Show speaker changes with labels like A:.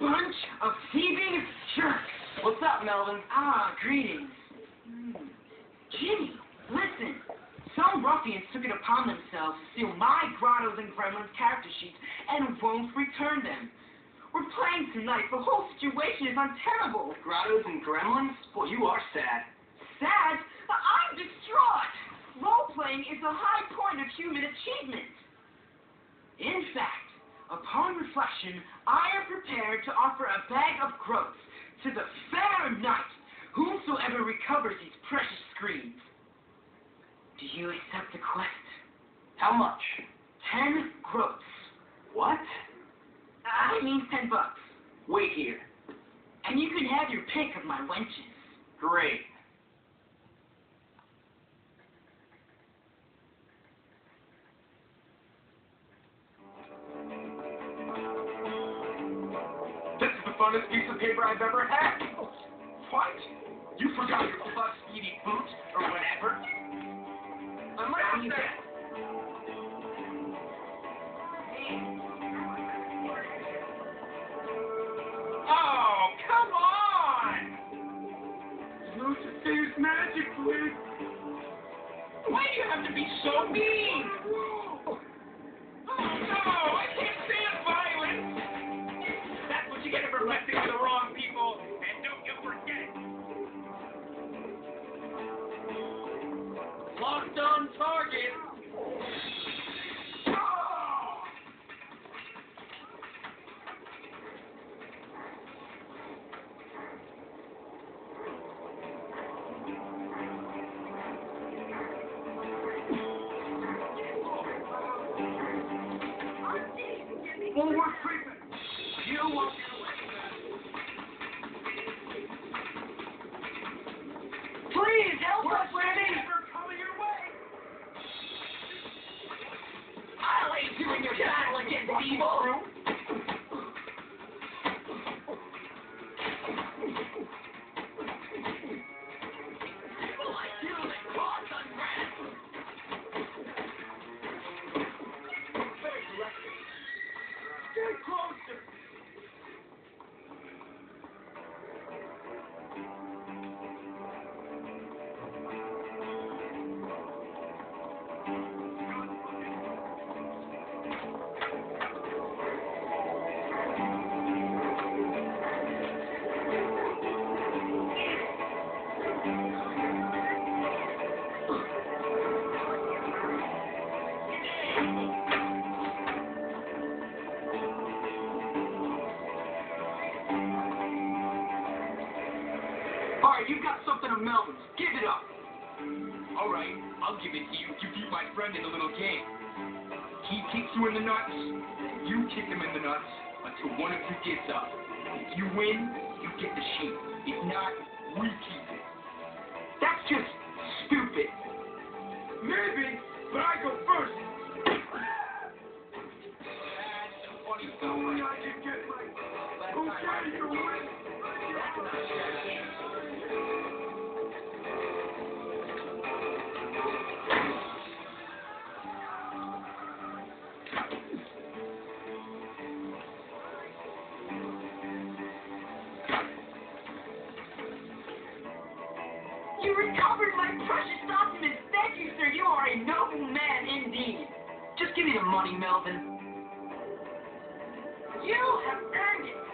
A: bunch of thieving jerks.
B: What's up, Melvin?
A: Ah, greetings. Hmm. Jimmy, listen. Some ruffians took it upon themselves to steal my Grottos and Gremlins character sheets and won't return them. We're playing tonight. The whole situation is untenable.
B: Grottos and Gremlins? Boy, you are sad.
A: Sad? I'm distraught. Role-playing is the high point of human achievement. Upon reflection, I am prepared to offer a bag of groats to the fair knight, whomsoever recovers these precious screens. Do you accept the quest?
B: How much?
A: Ten groats.
B: What?
A: I mean ten bucks.
B: Wait here.
A: And you can have your pick of my wenches.
B: Great.
C: Funnest piece of paper I've ever had. What? You forgot your plus speedy boot or whatever? I might need that. Oh, come on! Magic, please. Why do you have to be so mean? Locked on target. Forward treatment.
B: All right, you've got something of Melvin's. Give it up.
C: All right, I'll give it to you if you beat my friend in a little game. He kicks you in the nuts, you kick him in the nuts until one of you gets up. If you win, you get the sheep. If not, we keep it.
A: You recovered my precious documents. Thank you, sir. You are a noble man indeed.
B: Just give me the money, Melvin.
A: You have earned it.